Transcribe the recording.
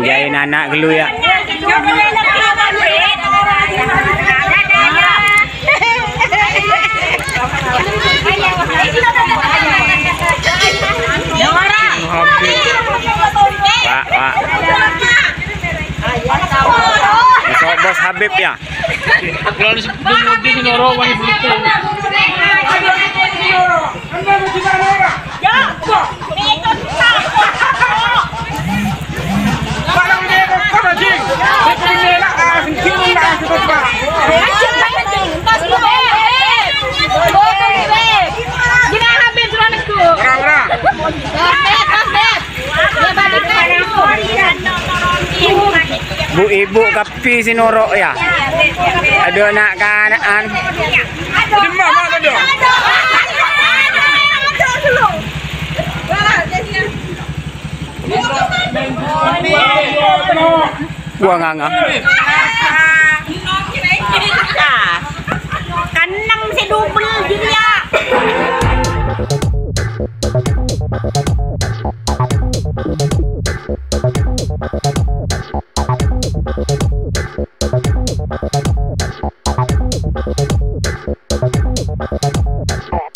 Manjain anak gelu ya. Pak, pak. Masuk bos Habib ya. Kalau di di Noro wahai begitu. Bu ibu-ibu kepi si ya? Aduh nak kanan. Aduh aduh aduh aduh aduh aduh aduh aduh Oh.